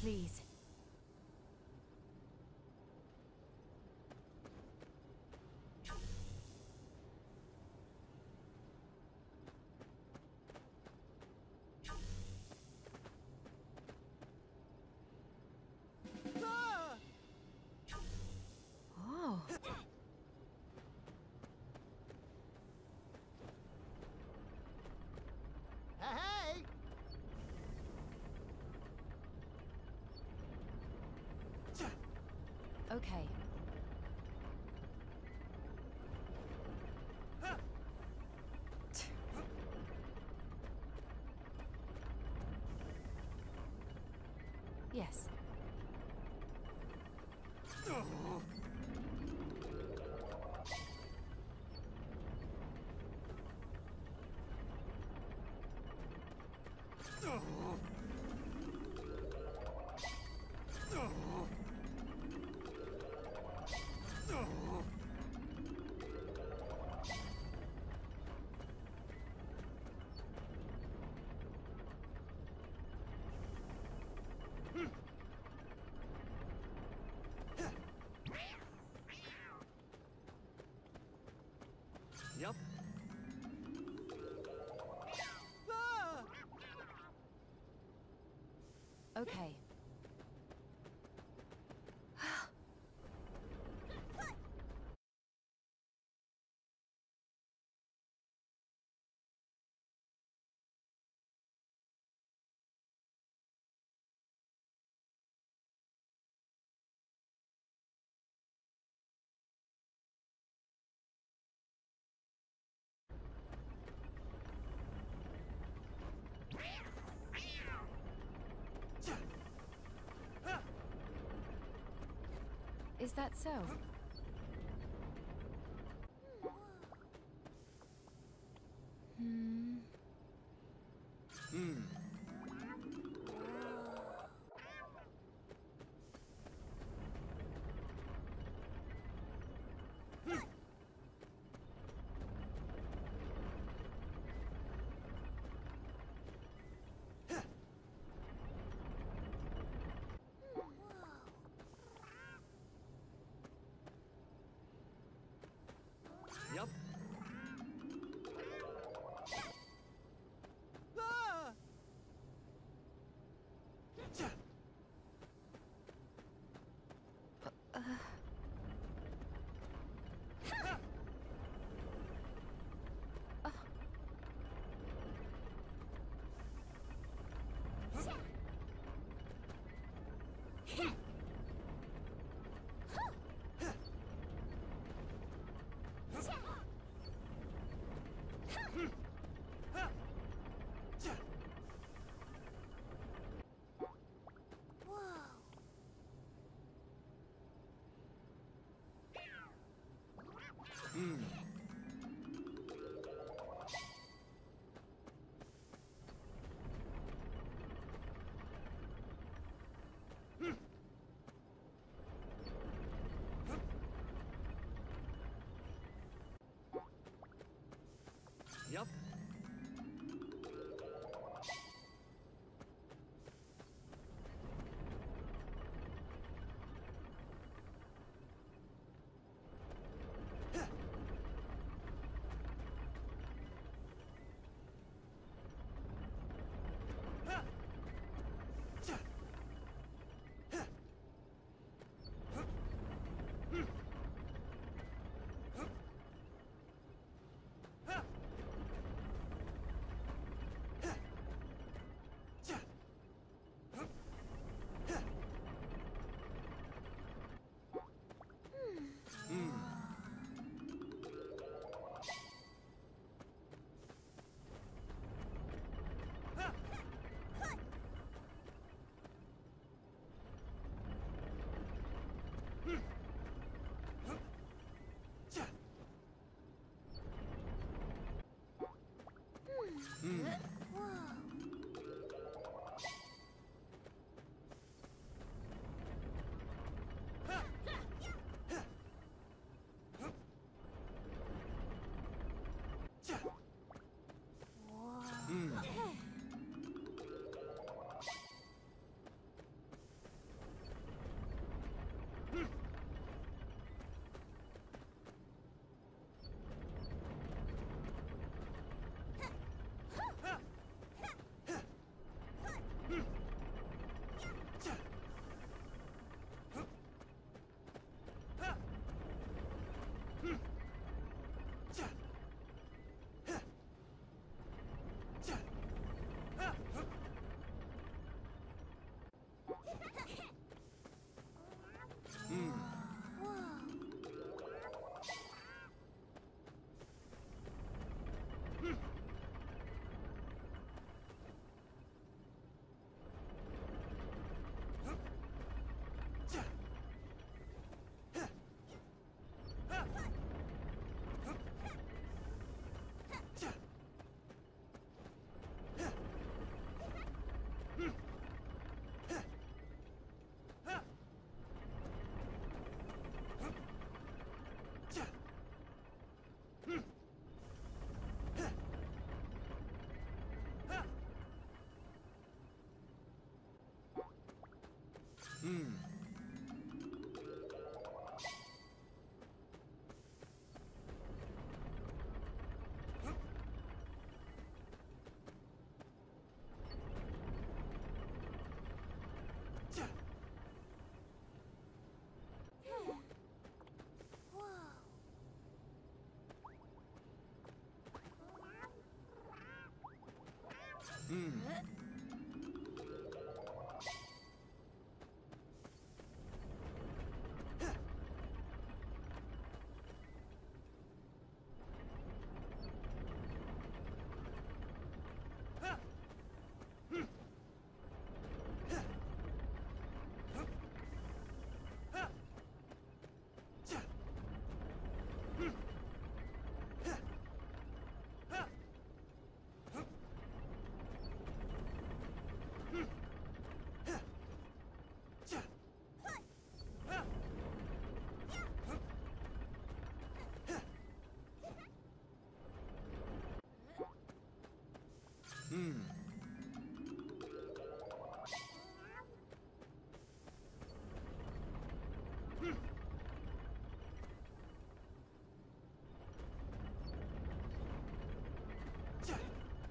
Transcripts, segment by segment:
Please. Okay. Okay. Is that so? Yep. 嗯。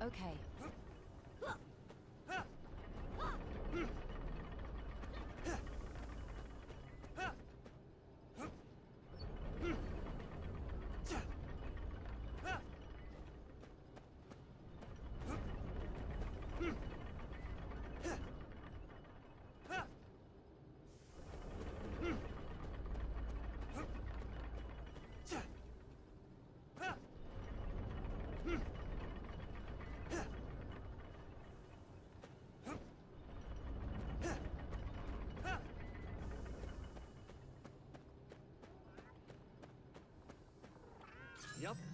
Okay. Yup.